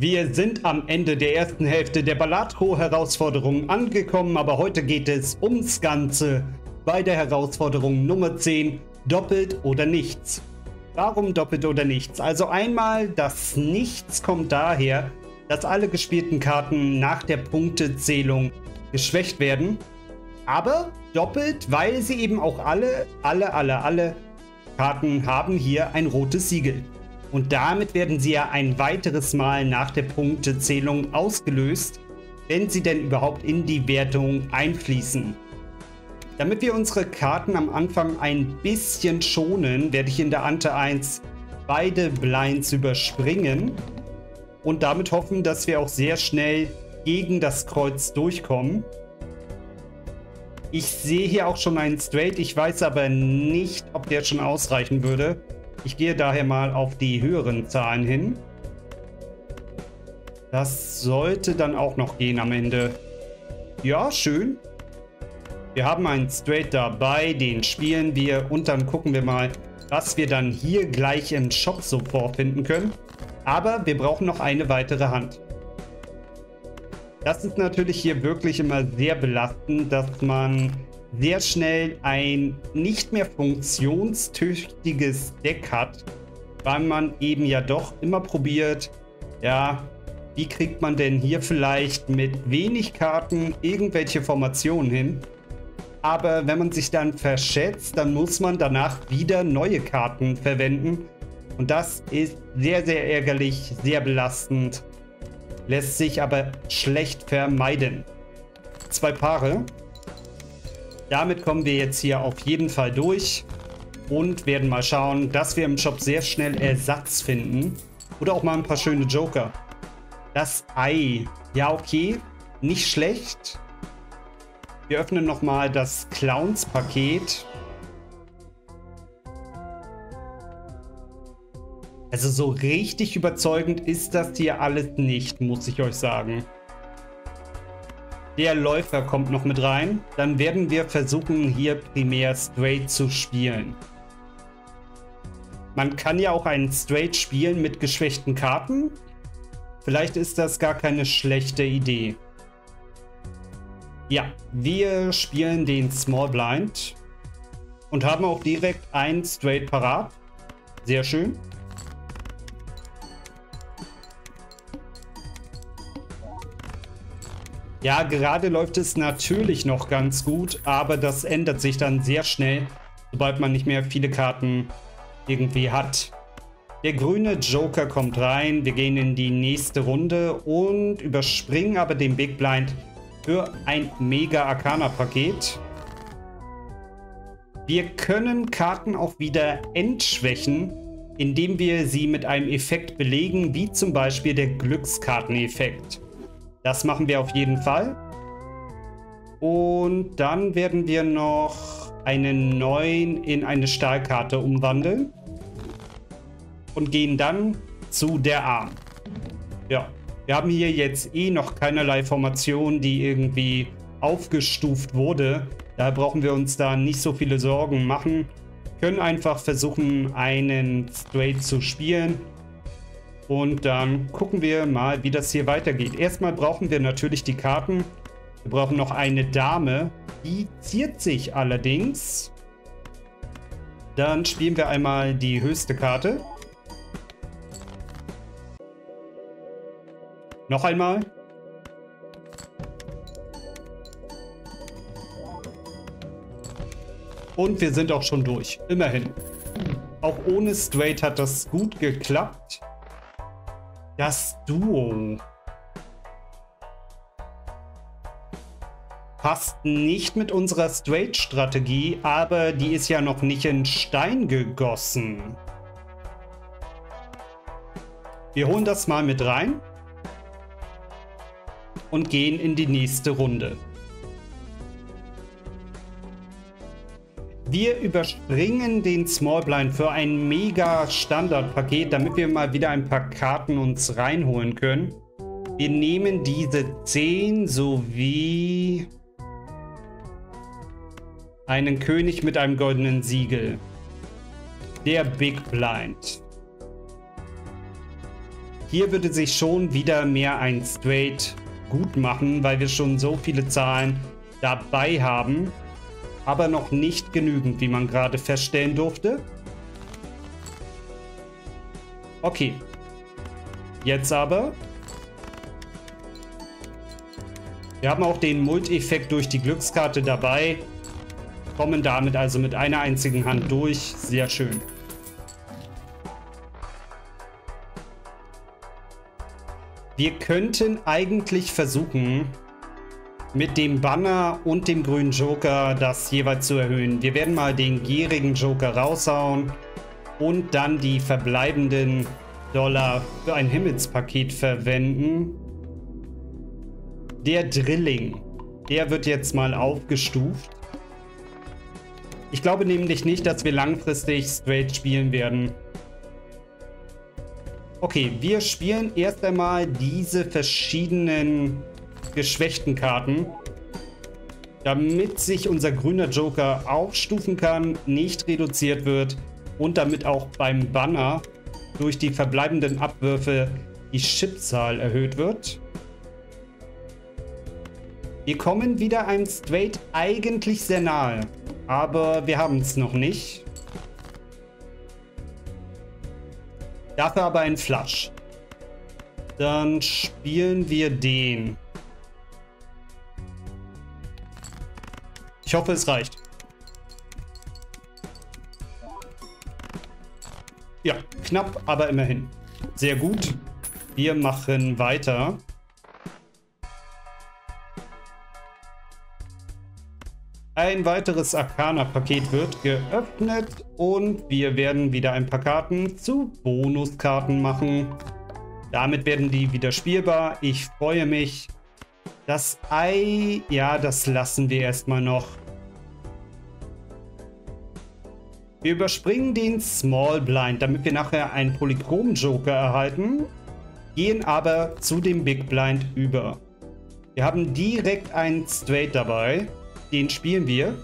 Wir sind am Ende der ersten Hälfte der Ballatro-Herausforderung angekommen, aber heute geht es ums Ganze bei der Herausforderung Nummer 10, doppelt oder nichts. Warum doppelt oder nichts? Also einmal, das Nichts kommt daher, dass alle gespielten Karten nach der Punktezählung geschwächt werden. Aber doppelt, weil sie eben auch alle, alle, alle, alle Karten haben hier ein rotes Siegel. Und damit werden sie ja ein weiteres Mal nach der Punktezählung ausgelöst, wenn sie denn überhaupt in die Wertung einfließen. Damit wir unsere Karten am Anfang ein bisschen schonen, werde ich in der Ante 1 beide Blinds überspringen und damit hoffen, dass wir auch sehr schnell gegen das Kreuz durchkommen. Ich sehe hier auch schon einen Straight, ich weiß aber nicht, ob der schon ausreichen würde. Ich gehe daher mal auf die höheren Zahlen hin. Das sollte dann auch noch gehen am Ende. Ja, schön. Wir haben einen Straight dabei, den spielen wir und dann gucken wir mal, was wir dann hier gleich im Shop so vorfinden können. Aber wir brauchen noch eine weitere Hand. Das ist natürlich hier wirklich immer sehr belastend, dass man sehr schnell ein nicht mehr funktionstüchtiges Deck hat, weil man eben ja doch immer probiert, ja, wie kriegt man denn hier vielleicht mit wenig Karten irgendwelche Formationen hin? Aber wenn man sich dann verschätzt, dann muss man danach wieder neue Karten verwenden. Und das ist sehr, sehr ärgerlich, sehr belastend. Lässt sich aber schlecht vermeiden. Zwei Paare. Damit kommen wir jetzt hier auf jeden Fall durch und werden mal schauen, dass wir im Shop sehr schnell Ersatz finden. Oder auch mal ein paar schöne Joker. Das Ei. Ja, okay. Nicht schlecht. Wir öffnen nochmal das Clowns-Paket. Also so richtig überzeugend ist das hier alles nicht, muss ich euch sagen. Der Läufer kommt noch mit rein. Dann werden wir versuchen, hier primär Straight zu spielen. Man kann ja auch einen Straight spielen mit geschwächten Karten. Vielleicht ist das gar keine schlechte Idee. Ja, wir spielen den Small Blind und haben auch direkt einen Straight parat. Sehr schön. Ja, gerade läuft es natürlich noch ganz gut, aber das ändert sich dann sehr schnell, sobald man nicht mehr viele Karten irgendwie hat. Der grüne Joker kommt rein, wir gehen in die nächste Runde und überspringen aber den Big Blind für ein Mega Arcana Paket. Wir können Karten auch wieder entschwächen, indem wir sie mit einem Effekt belegen, wie zum Beispiel der Glückskarteneffekt. Das machen wir auf jeden Fall. Und dann werden wir noch einen neuen in eine Stahlkarte umwandeln. Und gehen dann zu der Arm. Ja, wir haben hier jetzt eh noch keinerlei Formation, die irgendwie aufgestuft wurde. Daher brauchen wir uns da nicht so viele Sorgen machen. Können einfach versuchen, einen Straight zu spielen. Und dann gucken wir mal, wie das hier weitergeht. Erstmal brauchen wir natürlich die Karten. Wir brauchen noch eine Dame. Die ziert sich allerdings. Dann spielen wir einmal die höchste Karte. Noch einmal. Und wir sind auch schon durch. Immerhin. Auch ohne Straight hat das gut geklappt. Das Duo. Passt nicht mit unserer Straight-Strategie, aber die ist ja noch nicht in Stein gegossen. Wir holen das mal mit rein und gehen in die nächste Runde. Wir überspringen den Small Blind für ein mega Standardpaket, damit wir mal wieder ein paar Karten uns reinholen können. Wir nehmen diese 10 sowie einen König mit einem goldenen Siegel. Der Big Blind. Hier würde sich schon wieder mehr ein Straight gut machen, weil wir schon so viele Zahlen dabei haben. Aber noch nicht genügend, wie man gerade feststellen durfte. Okay. Jetzt aber. Wir haben auch den Mult-Effekt durch die Glückskarte dabei. Kommen damit also mit einer einzigen Hand durch. Sehr schön. Wir könnten eigentlich versuchen, mit dem Banner und dem grünen Joker das jeweils zu erhöhen. Wir werden mal den gierigen Joker raushauen und dann die verbleibenden Dollar für ein Himmelspaket verwenden. Der Drilling, der wird jetzt mal aufgestuft. Ich glaube nämlich nicht, dass wir langfristig straight spielen werden. Okay, wir spielen erst einmal diese verschiedenen geschwächten Karten, damit sich unser grüner Joker aufstufen kann, nicht reduziert wird und damit auch beim Banner durch die verbleibenden Abwürfe die Chipzahl erhöht wird. Wir kommen wieder einem Straight eigentlich sehr nahe, aber wir haben es noch nicht. Dafür aber ein Flush. Dann spielen wir den. Ich hoffe, es reicht. Ja, knapp, aber immerhin. Sehr gut. Wir machen weiter. Ein weiteres Arcana-Paket wird geöffnet und wir werden wieder ein paar Karten zu Bonuskarten machen. Damit werden die wieder spielbar. Ich freue mich. Das Ei, ja, das lassen wir erstmal noch. Wir überspringen den Small Blind, damit wir nachher einen Polychrom-Joker erhalten, gehen aber zu dem Big Blind über. Wir haben direkt einen Straight dabei, den spielen wir.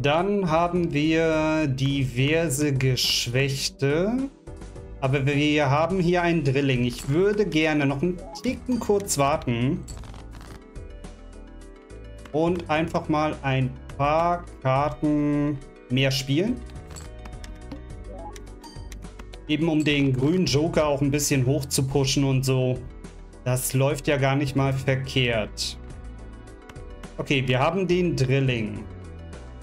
Dann haben wir diverse Geschwächte. Aber wir haben hier einen Drilling. Ich würde gerne noch einen Ticken kurz warten. Und einfach mal ein paar Karten mehr spielen. Eben um den grünen Joker auch ein bisschen hoch zu pushen und so. Das läuft ja gar nicht mal verkehrt. Okay, wir haben den Drilling.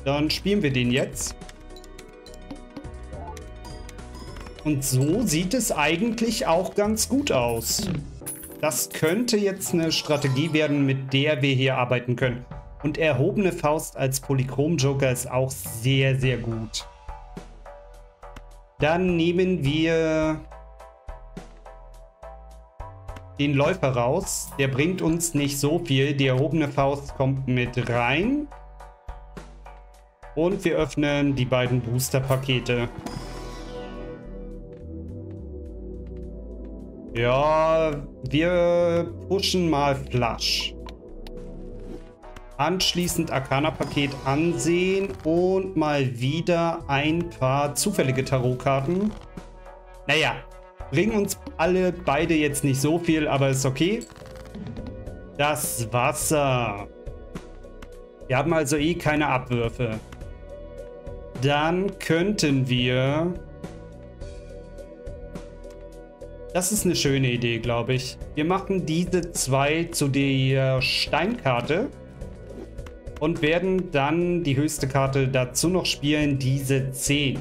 Dann spielen wir den jetzt. Und so sieht es eigentlich auch ganz gut aus. Das könnte jetzt eine Strategie werden, mit der wir hier arbeiten können. Und erhobene Faust als Polychrom-Joker ist auch sehr, sehr gut. Dann nehmen wir den Läufer raus. Der bringt uns nicht so viel. Die erhobene Faust kommt mit rein. Und wir öffnen die beiden Booster-Pakete. Ja, wir pushen mal Flush. Anschließend Arcana-Paket ansehen und mal wieder ein paar zufällige Tarotkarten. Naja, bringen uns alle beide jetzt nicht so viel, aber ist okay. Das Wasser. Wir haben also eh keine Abwürfe. Dann könnten wir Das ist eine schöne Idee, glaube ich. Wir machen diese zwei zu der Steinkarte und werden dann die höchste Karte dazu noch spielen, diese 10.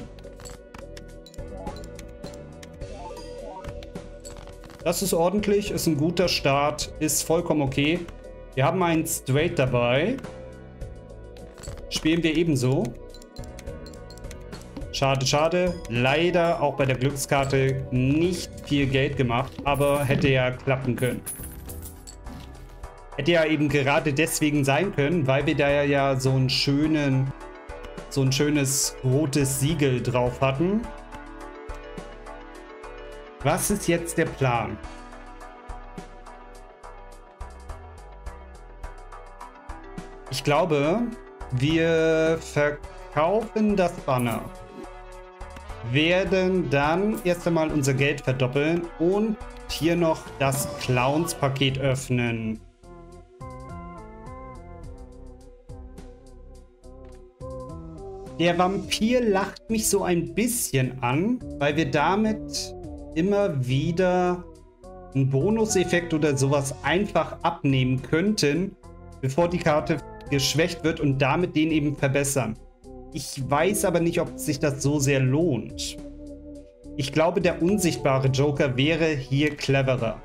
Das ist ordentlich, ist ein guter Start, ist vollkommen okay. Wir haben einen Straight dabei. Spielen wir ebenso. Schade, schade. Leider auch bei der Glückskarte nicht viel Geld gemacht, aber hätte ja klappen können. Hätte ja eben gerade deswegen sein können, weil wir da ja so einen schönen, so ein schönes rotes Siegel drauf hatten. Was ist jetzt der Plan? Ich glaube, Wir verkaufen das Banner. Werden dann erst einmal unser Geld verdoppeln und hier noch das Clowns-Paket öffnen. Der Vampir lacht mich so ein bisschen an, weil wir damit immer wieder einen Bonuseffekt oder sowas einfach abnehmen könnten, bevor die Karte geschwächt wird und damit den eben verbessern. Ich weiß aber nicht, ob sich das so sehr lohnt. Ich glaube, der unsichtbare Joker wäre hier cleverer.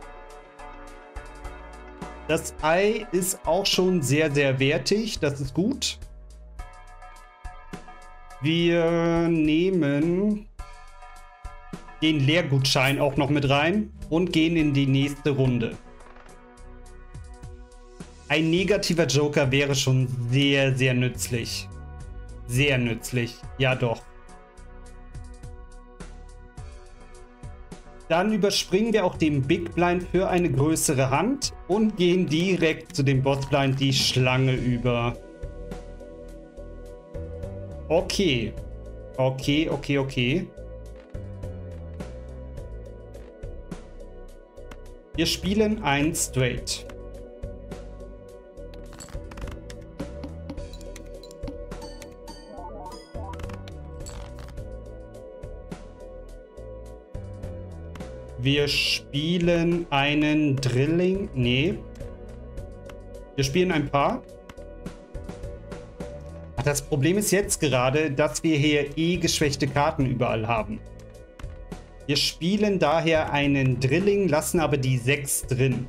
Das Ei ist auch schon sehr, sehr wertig. Das ist gut. Wir nehmen den Lehrgutschein auch noch mit rein und gehen in die nächste Runde. Ein negativer Joker wäre schon sehr, sehr nützlich. Sehr nützlich. Ja, doch. Dann überspringen wir auch den Big Blind für eine größere Hand und gehen direkt zu dem Boss Blind die Schlange über. Okay. Okay, okay, okay. Wir spielen ein Straight. Wir spielen einen Drilling. Nee. Wir spielen ein Paar. Das Problem ist jetzt gerade, dass wir hier eh geschwächte Karten überall haben. Wir spielen daher einen Drilling, lassen aber die 6 drin.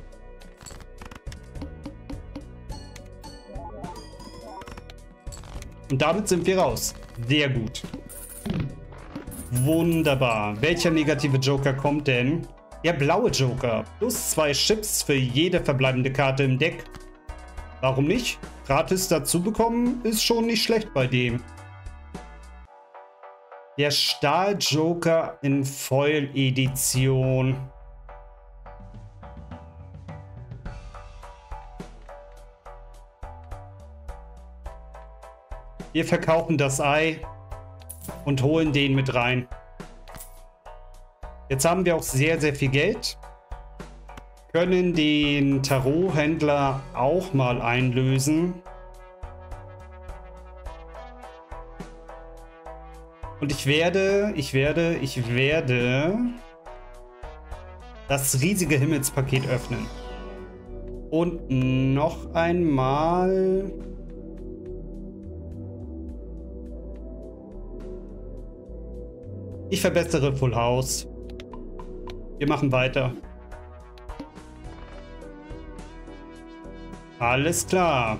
Und damit sind wir raus. Sehr gut. Wunderbar. Welcher negative Joker kommt denn? Der blaue Joker. Plus zwei Chips für jede verbleibende Karte im Deck. Warum nicht? gratis dazu bekommen, ist schon nicht schlecht bei dem. Der Stahl-Joker in Foil-Edition. Wir verkaufen das Ei und holen den mit rein. Jetzt haben wir auch sehr, sehr viel Geld können den Tarothändler auch mal einlösen. Und ich werde, ich werde, ich werde das riesige Himmelspaket öffnen. Und noch einmal... Ich verbessere Full House. Wir machen weiter. Alles klar.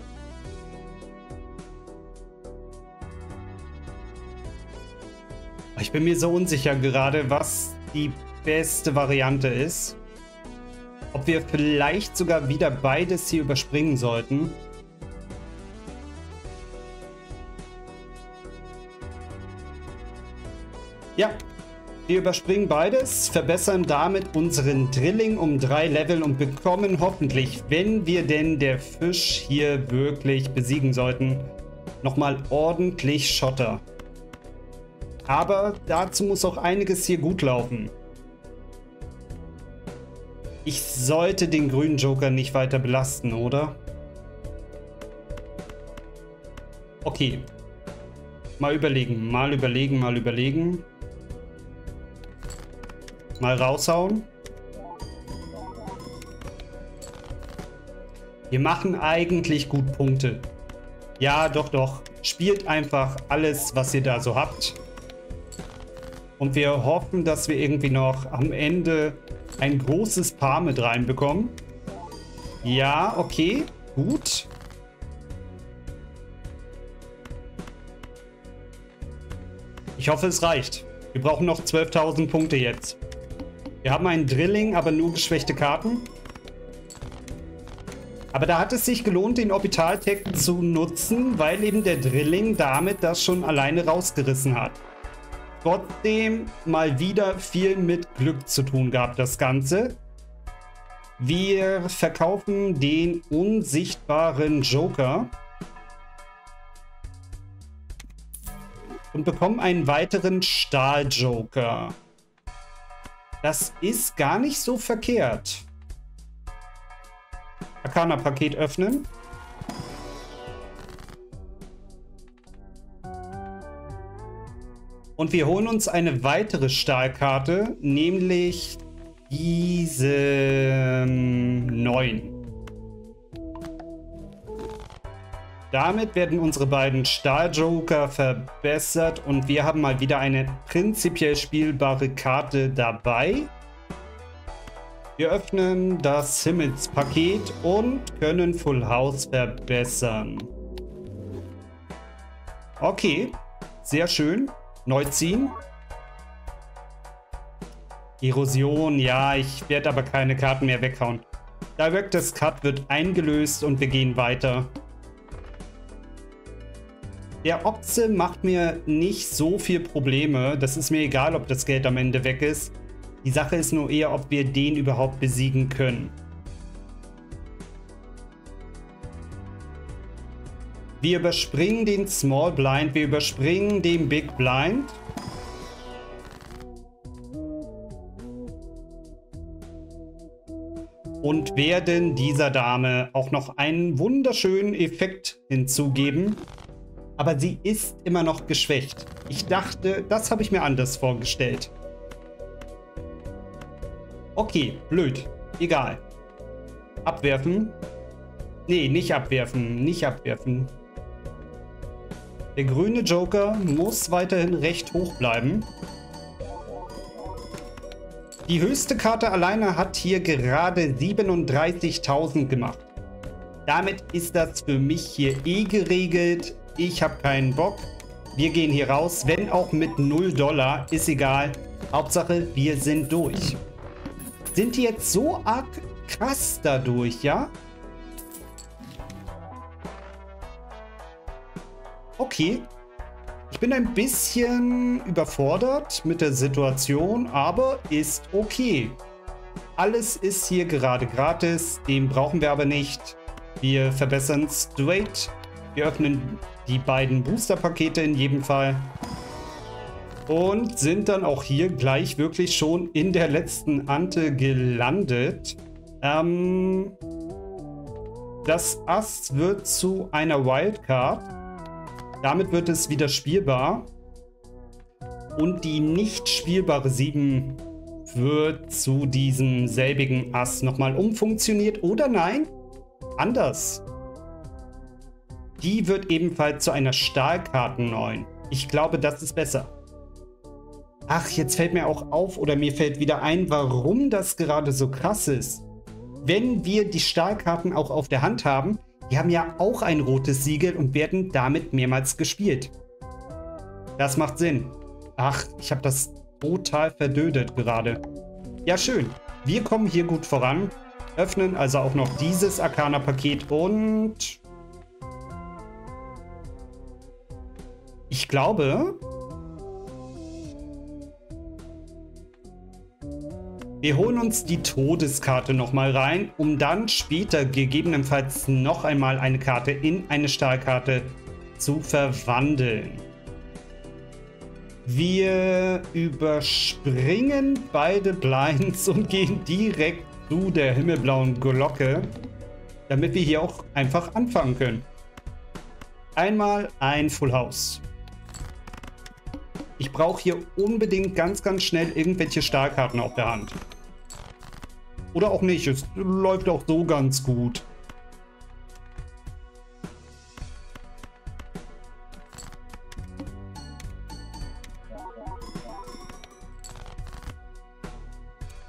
Ich bin mir so unsicher gerade, was die beste Variante ist. Ob wir vielleicht sogar wieder beides hier überspringen sollten. Ja, wir überspringen beides, verbessern damit unseren Drilling um drei Level und bekommen hoffentlich, wenn wir denn der Fisch hier wirklich besiegen sollten, nochmal ordentlich Schotter. Aber dazu muss auch einiges hier gut laufen. Ich sollte den grünen Joker nicht weiter belasten, oder? Okay. Mal überlegen, mal überlegen, mal überlegen. Mal raushauen. Wir machen eigentlich gut Punkte. Ja, doch, doch. Spielt einfach alles, was ihr da so habt. Und wir hoffen, dass wir irgendwie noch am Ende ein großes Paar mit reinbekommen. Ja, okay. Gut. Ich hoffe, es reicht. Wir brauchen noch 12.000 Punkte jetzt. Wir haben einen Drilling, aber nur geschwächte Karten. Aber da hat es sich gelohnt, den Orbital-Tag zu nutzen, weil eben der Drilling damit das schon alleine rausgerissen hat. Trotzdem mal wieder viel mit Glück zu tun gehabt, das Ganze. Wir verkaufen den unsichtbaren Joker. und bekommen einen weiteren Stahl-Joker. Das ist gar nicht so verkehrt. Arcana-Paket öffnen. Und wir holen uns eine weitere Stahlkarte, nämlich diese 9. Damit werden unsere beiden Stahljoker verbessert und wir haben mal wieder eine prinzipiell spielbare Karte dabei. Wir öffnen das Himmelspaket und können Full House verbessern. Okay, sehr schön. Neu ziehen. Erosion, ja, ich werde aber keine Karten mehr weghauen. Director's Cut wird eingelöst und wir gehen weiter. Der Opze macht mir nicht so viel Probleme. Das ist mir egal, ob das Geld am Ende weg ist. Die Sache ist nur eher, ob wir den überhaupt besiegen können. Wir überspringen den Small Blind, wir überspringen den Big Blind. Und werden dieser Dame auch noch einen wunderschönen Effekt hinzugeben aber sie ist immer noch geschwächt. Ich dachte, das habe ich mir anders vorgestellt. Okay, blöd. Egal. Abwerfen. Nee, nicht abwerfen. Nicht abwerfen. Der grüne Joker muss weiterhin recht hoch bleiben. Die höchste Karte alleine hat hier gerade 37.000 gemacht. Damit ist das für mich hier eh geregelt. Ich habe keinen Bock. Wir gehen hier raus, wenn auch mit 0 Dollar. Ist egal. Hauptsache, wir sind durch. Sind die jetzt so arg krass dadurch, ja? Okay. Ich bin ein bisschen überfordert mit der Situation, aber ist okay. Alles ist hier gerade gratis, den brauchen wir aber nicht. Wir verbessern straight. Wir öffnen die beiden Booster-Pakete in jedem Fall. Und sind dann auch hier gleich wirklich schon in der letzten Ante gelandet. Ähm, das Ass wird zu einer Wildcard. Damit wird es wieder spielbar. Und die nicht spielbare 7 wird zu diesem selbigen Ass nochmal umfunktioniert. Oder nein? Anders. Die wird ebenfalls zu einer Stahlkarten 9. Ich glaube, das ist besser. Ach, jetzt fällt mir auch auf oder mir fällt wieder ein, warum das gerade so krass ist. Wenn wir die Stahlkarten auch auf der Hand haben, die haben ja auch ein rotes Siegel und werden damit mehrmals gespielt. Das macht Sinn. Ach, ich habe das total verdödet gerade. Ja, schön. Wir kommen hier gut voran. Öffnen also auch noch dieses Arcana-Paket und Ich glaube... Wir holen uns die Todeskarte nochmal rein, um dann später gegebenenfalls noch einmal eine Karte in eine Stahlkarte zu verwandeln. Wir überspringen beide Blinds und gehen direkt zu der himmelblauen Glocke, damit wir hier auch einfach anfangen können. Einmal ein Full House. Ich brauche hier unbedingt ganz, ganz schnell irgendwelche Stahlkarten auf der Hand. Oder auch nicht. Es läuft auch so ganz gut.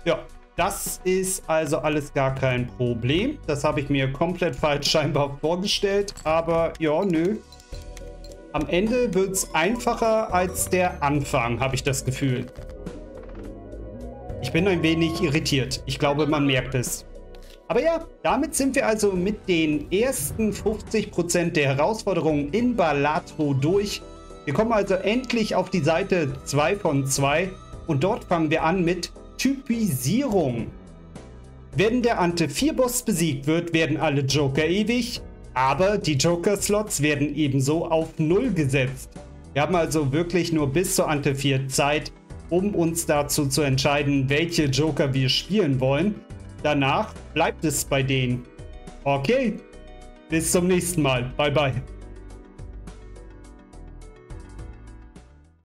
Ja, das ist also alles gar kein Problem. Das habe ich mir komplett falsch scheinbar vorgestellt. Aber ja, nö. Am Ende wird es einfacher als der Anfang, habe ich das Gefühl. Ich bin ein wenig irritiert. Ich glaube, man merkt es. Aber ja, damit sind wir also mit den ersten 50% der Herausforderungen in Balatro durch. Wir kommen also endlich auf die Seite 2 von 2 und dort fangen wir an mit Typisierung. Wenn der Ante 4 Boss besiegt wird, werden alle Joker ewig. Aber die Joker-Slots werden ebenso auf 0 gesetzt. Wir haben also wirklich nur bis zur Ante 4 Zeit, um uns dazu zu entscheiden, welche Joker wir spielen wollen. Danach bleibt es bei denen. Okay, bis zum nächsten Mal. Bye, bye.